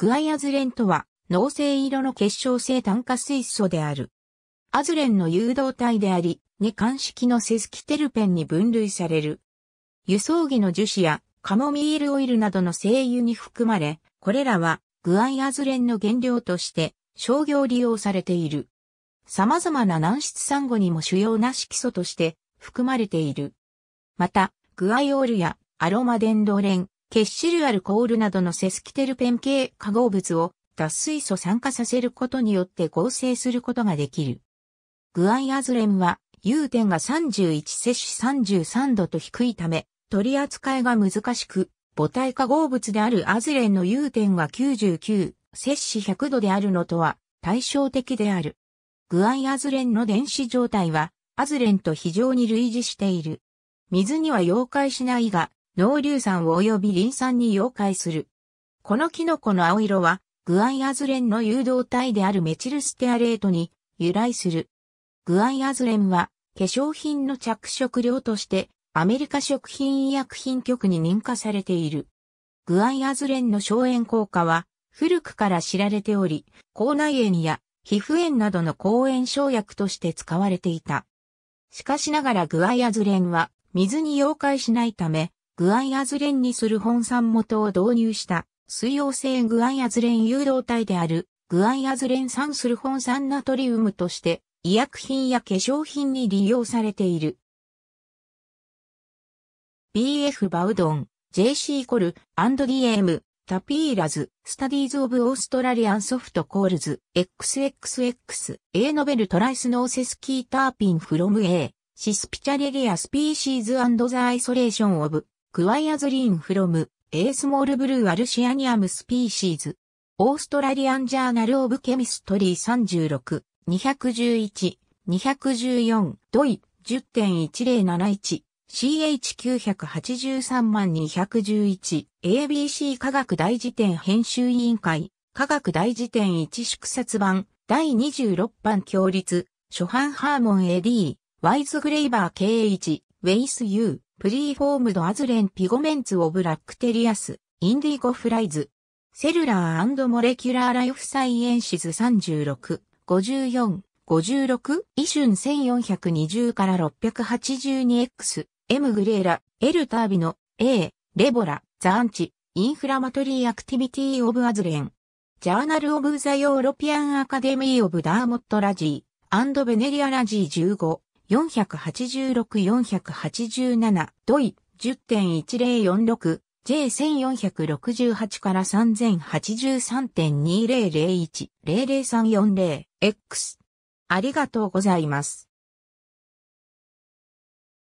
グアイアズレンとは、濃性色の結晶性炭化水素である。アズレンの誘導体であり、二間式のセスキテルペンに分類される。輸送儀の樹脂やカモミールオイルなどの精油に含まれ、これらはグアイアズレンの原料として商業利用されている。様々な軟質サンゴにも主要な色素として含まれている。また、グアイオールやアロマデンドレン、ケッシルアルコールなどのセスキテルペン系化合物を脱水素酸化させることによって合成することができる。グアイアズレンは、融点が31摂氏33度と低いため、取り扱いが難しく、母体化合物であるアズレンの融点が99摂氏100度であるのとは対照的である。グアイアズレンの電子状態は、アズレンと非常に類似している。水には溶解しないが、濃硫酸及びリン酸に溶解する。このキノコの青色は、グアイアズレンの誘導体であるメチルステアレートに由来する。グアイアズレンは、化粧品の着色料として、アメリカ食品医薬品局に認可されている。グアイアズレンの消炎効果は、古くから知られており、口内炎や皮膚炎などの抗炎症薬として使われていた。しかしながらグアイアズレンは水に溶解しないため、グアイアズレンにする本酸元を導入した水溶性グアイアズレン誘導体であるグアイアズレン酸スルホン酸ナトリウムとして医薬品や化粧品に利用されている。BF Bowden、JC Coll、&DM、Tapiolas、Studies of Australian Soft Corals、XXX、A Novel Trisnorsesquiterpene from A、Cespitularia Species and the Isolation of、Guaiazulene from、A Small Blue Alcyonium Species、Australian Journal of Chemistry 36、211、214、 doi、10.1071、CH983-211 ABC 化学大辞典編集委員会化学大辞典一縮刷版第26版共立出版ハーモン AD ワイズグレイバー K1 ウェイス U プリーフォームドアズレンピゴメンツオブラックテリアスインディゴフライズセルラーモレキュラーライフサイエンシズ36 54 56 ISSN 1420から 682X M Guarrera、L Turbino、A、Rebora、The Anti、Inflammatory Activity of Azulene。Journal of the European Academy of Dermatology、and Venereology 15、486-487、 doi、10.1046、J1468 から3083.2001、00340、X。ありがとうございます。